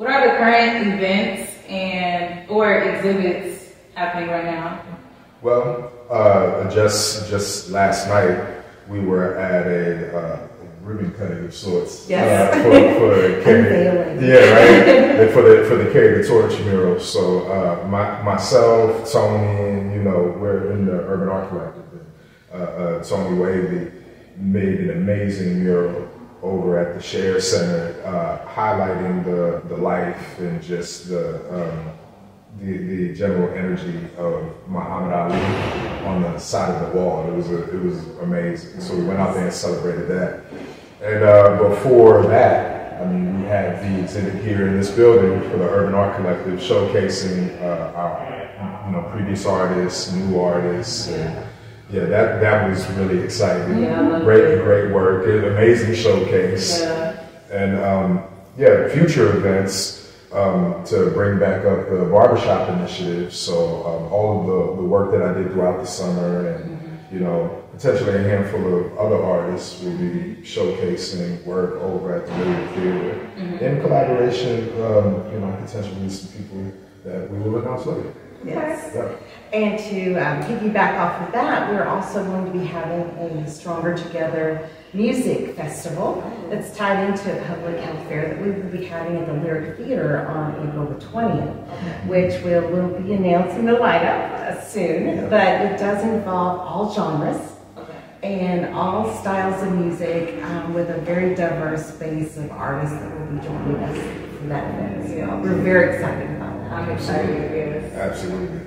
What are the current events and or exhibits happening right now? Well, uh, just just last night we were at a uh, ribbon cutting of sorts. Yes. Uh, for, for Carrie, yeah, right. For the for the Carry the Torch mural. So uh, my, myself, Tony, you know, we're in the Urban Art Collective. Uh, uh, Tony Wavy made an amazing mural over at the Share Center, uh, highlighting the the life and just the. Um, the, the general energy of Muhammad Ali on the side of the wall. It was a, it was amazing. So we went out there and celebrated that. And uh, before that, I mean, we had the exhibit here in this building for the Urban Art Collective, showcasing uh, our you know previous artists, new artists, and yeah, that that was really exciting. Yeah, great, it. great work, an amazing showcase Yeah. and um, yeah, future events um, to bring back up the barbershop initiative. So um, all of the, the work that I did throughout the summer, and you know, potentially a handful of other artists will be showcasing work over at the Lyric Theater in collaboration, um, you know, potentially with some people that we will announce later. Yes. Yeah. And to um, piggyback off of that, we're also going to be having a Stronger Together music festival that's tied into a public health fair that we will be having at the Lyric Theater on April the 20th, which we'll, we'll be announcing the lineup uh, soon. But it does involve all genres and all styles of music um, with a very diverse base of artists that will be joining us for that event well. We're very excited about that. I'm excited. Yes. Absolutely.